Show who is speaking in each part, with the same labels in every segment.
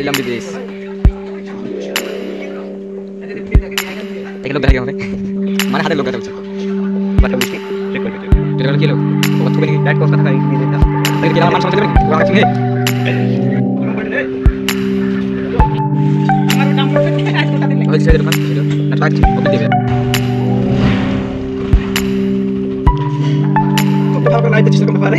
Speaker 1: এলাম বিদেশ এগুলো দেখা হবে মানে হাতে লোক দেখা হচ্ছে বাটা বুঝছি চেক করবে এটা হলো কি লোক? ও তুমি ব্যাট কোর্স কথা নিয়ে যেতে তাহলে কি আমার মান সম্মান দেবে ও আমার সঙ্গে ওই ছেড়ে দোকান না রাখছি ওকে দেবে।
Speaker 2: ভালো নাইতে চেষ্টা করতে পারে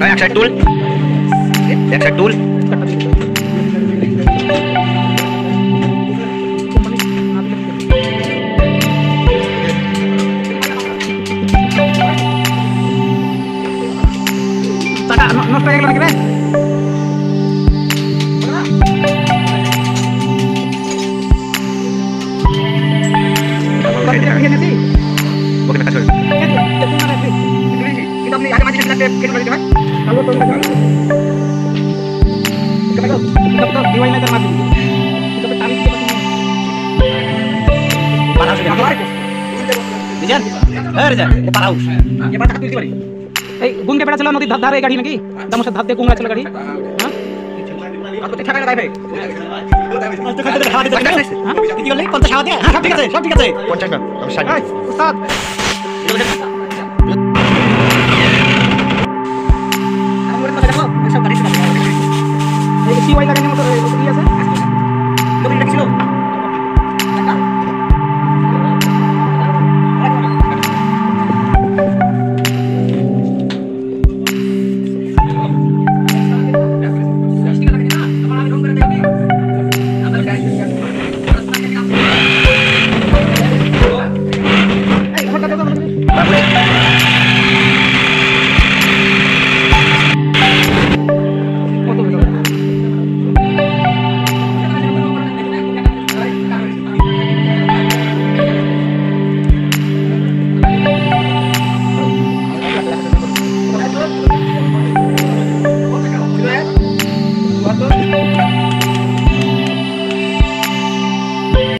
Speaker 1: ayo
Speaker 2: left side tool. Left tool. Tak,
Speaker 1: no, no estoy no. আপনি আগে মাঝে বিলাতে কেটে দিতে হয়
Speaker 2: এই গুঙ্গে বেড়া ছিল নদীর ধার ধারে গাড়ি নাকি দামোসার ধার দিয়ে গুঙ্গা ছিল গাড়ি হ্যাঁ সব ঠিক আছে সব ঠিক আছে
Speaker 1: পঞ্চাশ baila que
Speaker 2: no se lo hacer? Aquí.